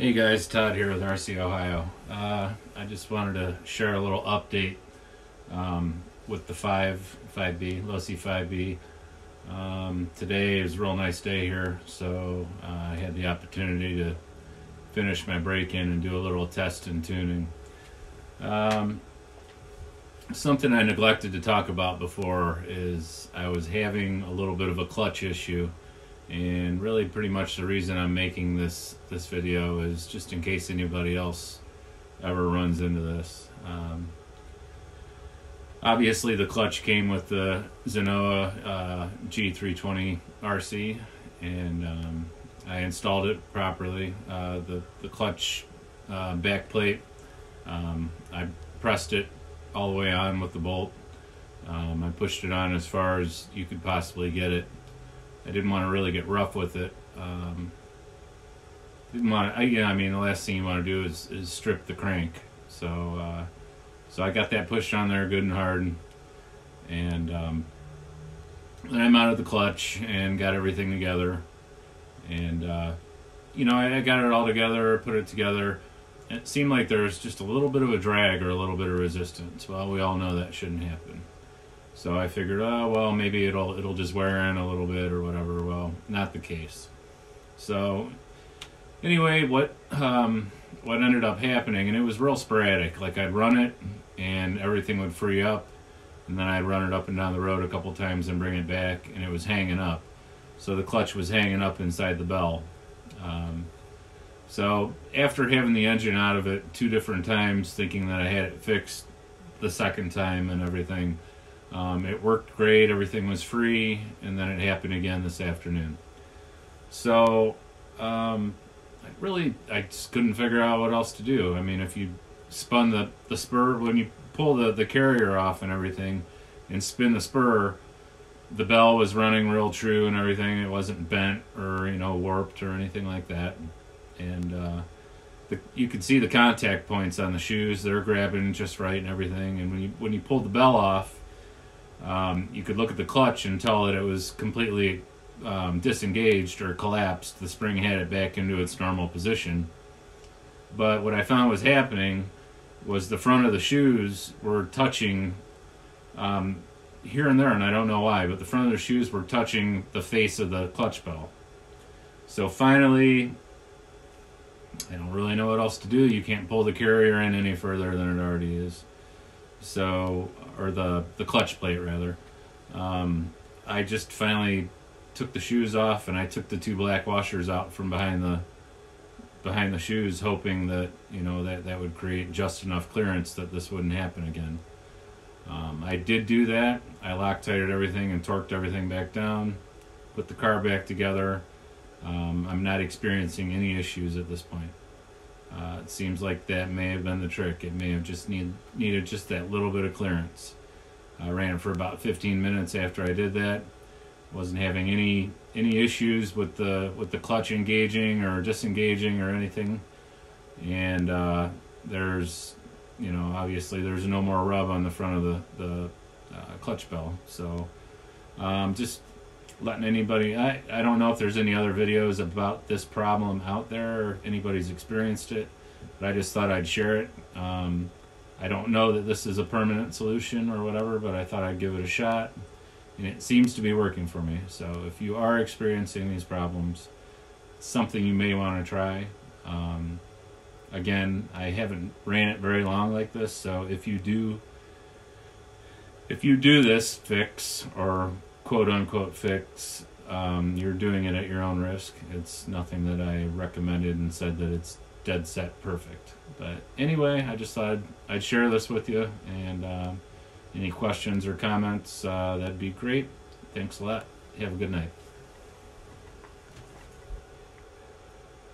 Hey guys, Todd here with RC Ohio. Uh, I just wanted to share a little update um, with the 5 5B, Losi 5B. Um, today is a real nice day here, so uh, I had the opportunity to finish my break-in and do a little test and tuning. Um, something I neglected to talk about before is I was having a little bit of a clutch issue and really pretty much the reason I'm making this this video is just in case anybody else ever runs into this. Um, obviously the clutch came with the Zenoah uh, G320 RC and um, I installed it properly. Uh, the, the clutch uh, back plate, um, I pressed it all the way on with the bolt. Um, I pushed it on as far as you could possibly get it I didn't want to really get rough with it. Um, didn't want to, yeah, I mean, the last thing you want to do is, is strip the crank. So, uh, so I got that pushed on there good and hard. And um, then I mounted the clutch and got everything together. And, uh, you know, I, I got it all together, put it together. It seemed like there was just a little bit of a drag or a little bit of resistance. Well, we all know that shouldn't happen. So I figured, oh well, maybe it'll it'll just wear in a little bit or whatever. Well, not the case. So anyway, what um, what ended up happening, and it was real sporadic. Like I'd run it, and everything would free up, and then I'd run it up and down the road a couple times and bring it back, and it was hanging up. So the clutch was hanging up inside the bell. Um, so after having the engine out of it two different times, thinking that I had it fixed the second time and everything um, it worked great, everything was free, and then it happened again this afternoon. So, um, I really, I just couldn't figure out what else to do. I mean, if you spun the, the spur, when you pull the, the carrier off and everything, and spin the spur, the bell was running real true and everything. It wasn't bent or, you know, warped or anything like that. And, uh, the, you could see the contact points on the shoes. They're grabbing just right and everything. And when you, when you pulled the bell off, um, you could look at the clutch and tell that it was completely um, disengaged or collapsed. The spring had it back into its normal position. But what I found was happening was the front of the shoes were touching um, here and there, and I don't know why, but the front of the shoes were touching the face of the clutch bell. So finally, I don't really know what else to do. You can't pull the carrier in any further than it already is. So, or the the clutch plate rather. Um, I just finally took the shoes off and I took the two black washers out from behind the behind the shoes, hoping that you know that that would create just enough clearance that this wouldn't happen again. Um, I did do that. I loctited everything and torqued everything back down, put the car back together. Um, I'm not experiencing any issues at this point. Uh, it seems like that may have been the trick. It may have just need, needed just that little bit of clearance. I ran it for about 15 minutes after I did that. Wasn't having any any issues with the with the clutch engaging or disengaging or anything. And uh, there's, you know, obviously there's no more rub on the front of the the uh, clutch bell. So um, just letting anybody I, I don't know if there's any other videos about this problem out there or anybody's experienced it but i just thought i'd share it. Um, i don't know that this is a permanent solution or whatever but i thought i'd give it a shot. And it seems to be working for me. So if you are experiencing these problems something you may want to try. Um, again i haven't ran it very long like this so if you do if you do this fix or quote unquote fix, um, you're doing it at your own risk. It's nothing that I recommended and said that it's dead set perfect. But anyway, I just thought I'd, I'd share this with you. And uh, any questions or comments, uh, that'd be great. Thanks a lot. Have a good night.